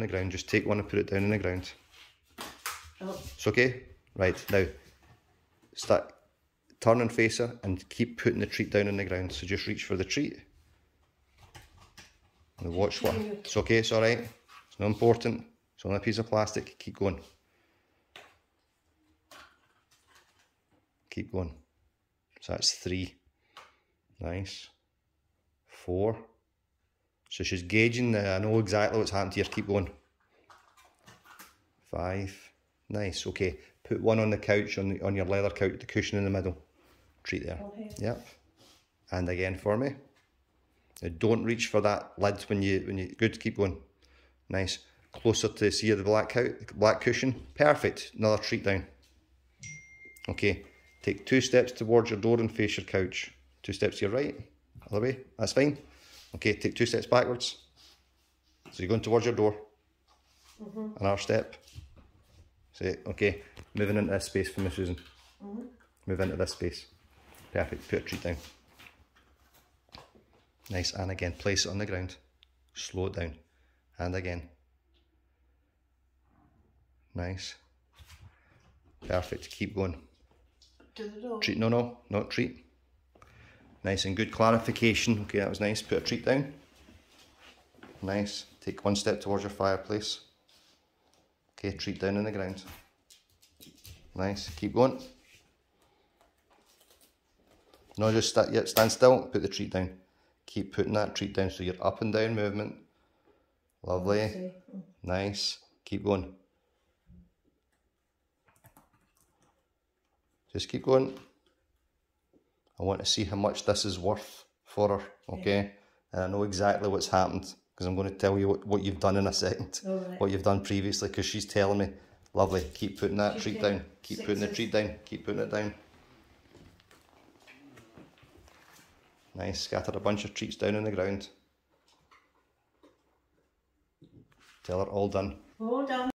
the ground. Just take one and put it down in the ground. Oh, It's okay? Right, now start turn and face her and keep putting the treat down in the ground. So just reach for the treat. And watch what it's okay, it's alright. It's not important. It's only a piece of plastic. Keep going. Keep going. So that's three. Nice. Four. So she's gauging the, I know exactly what's happened here. Keep going. Five. Nice. Okay. Put one on the couch on the on your leather couch, the cushion in the middle. Treat there. Okay. Yep. And again for me. Now don't reach for that lid when you when you good. Keep going. Nice. Closer to see the black couch, black cushion. Perfect. Another treat down. Okay. Take two steps towards your door and face your couch. Two steps to your right. Other way. That's fine. Okay. Take two steps backwards. So you're going towards your door. Mm-hmm. Another step. Say, okay, moving into this space for me, Susan. Mm-hmm. Move into this space. Perfect. Put a treat down. Nice. And again, place it on the ground. Slow it down. And again. Nice. Perfect. Keep going. to the door. Treat. No, no, not treat. Nice and good clarification. Okay, that was nice. Put a treat down. Nice. Take one step towards your fireplace. Okay, treat down on the ground. Nice. Keep going. No, just sta yeah, stand still. Put the treat down. Keep putting that treat down so you're up and down movement. Lovely. Nice. Eh? Keep going. Just keep going. I want to see how much this is worth for her, okay? And I know exactly what's happened because I'm going to tell you what, what you've done in a second. All right. What you've done previously because she's telling me. Lovely. Keep putting that treat down. Keep putting the treat down. Keep putting it down. Nice. Scattered a bunch of treats down on the ground. Tell her all done. Hold on.